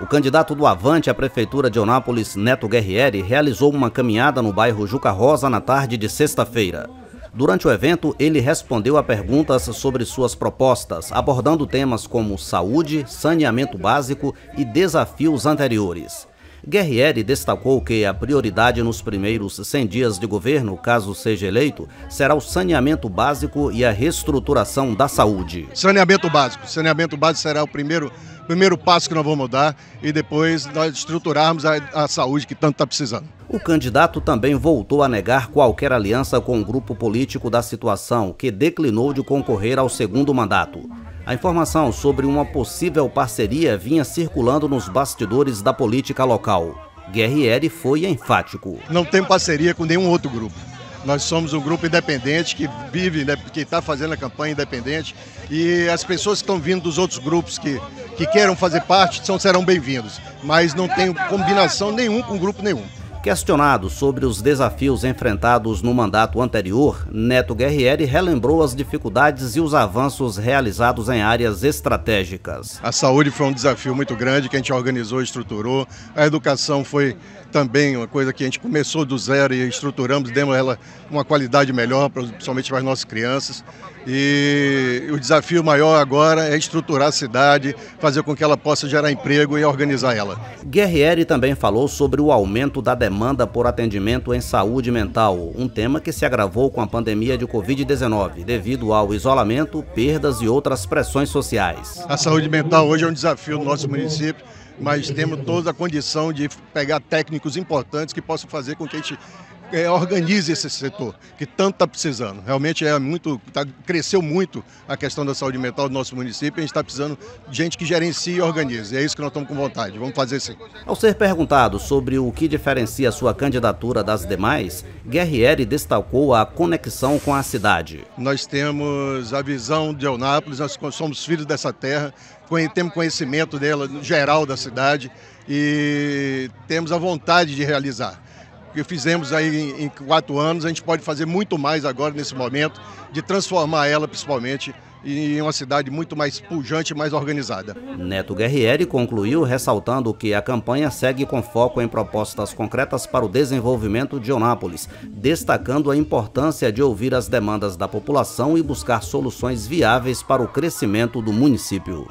O candidato do Avante à Prefeitura de Onápolis, Neto Guerrieri, realizou uma caminhada no bairro Juca Rosa na tarde de sexta-feira. Durante o evento, ele respondeu a perguntas sobre suas propostas, abordando temas como saúde, saneamento básico e desafios anteriores. Guerrieri destacou que a prioridade nos primeiros 100 dias de governo, caso seja eleito, será o saneamento básico e a reestruturação da saúde. Saneamento básico. Saneamento básico será o primeiro, primeiro passo que nós vamos dar e depois nós estruturarmos a, a saúde que tanto está precisando. O candidato também voltou a negar qualquer aliança com o grupo político da situação, que declinou de concorrer ao segundo mandato. A informação sobre uma possível parceria vinha circulando nos bastidores da política local. Guerrieri foi enfático. Não tem parceria com nenhum outro grupo. Nós somos um grupo independente que vive, né, que está fazendo a campanha independente e as pessoas que estão vindo dos outros grupos que, que queiram fazer parte são, serão bem-vindos. Mas não tem combinação nenhum com grupo nenhum. Questionado sobre os desafios enfrentados no mandato anterior, Neto Guerrieri relembrou as dificuldades e os avanços realizados em áreas estratégicas. A saúde foi um desafio muito grande que a gente organizou e estruturou. A educação foi também uma coisa que a gente começou do zero e estruturamos, demos ela uma qualidade melhor, principalmente para as nossas crianças. E o desafio maior agora é estruturar a cidade, fazer com que ela possa gerar emprego e organizar ela. Guerrieri também falou sobre o aumento da demanda por atendimento em saúde mental, um tema que se agravou com a pandemia de Covid-19, devido ao isolamento, perdas e outras pressões sociais. A saúde mental hoje é um desafio no nosso município mas temos toda a condição de pegar técnicos importantes que possam fazer com que a gente é, organize esse setor que tanto está precisando. Realmente é muito, tá, cresceu muito a questão da saúde mental do nosso município. E a gente está precisando de gente que gerencie e organize. É isso que nós estamos com vontade. Vamos fazer sim. Ao ser perguntado sobre o que diferencia sua candidatura das demais, Guerrieri destacou a conexão com a cidade. Nós temos a visão de Eunápolis, nós somos filhos dessa terra, temos conhecimento dela geral da cidade e temos a vontade de realizar que fizemos aí em, quatro anos, a gente pode fazer muito mais agora nesse momento, de transformar ela principalmente em uma cidade muito mais pujante e mais organizada. Neto Guerrieri concluiu ressaltando que a campanha segue com foco em propostas concretas para o desenvolvimento de Onápolis, destacando a importância de ouvir as demandas da população e buscar soluções viáveis para o crescimento do município.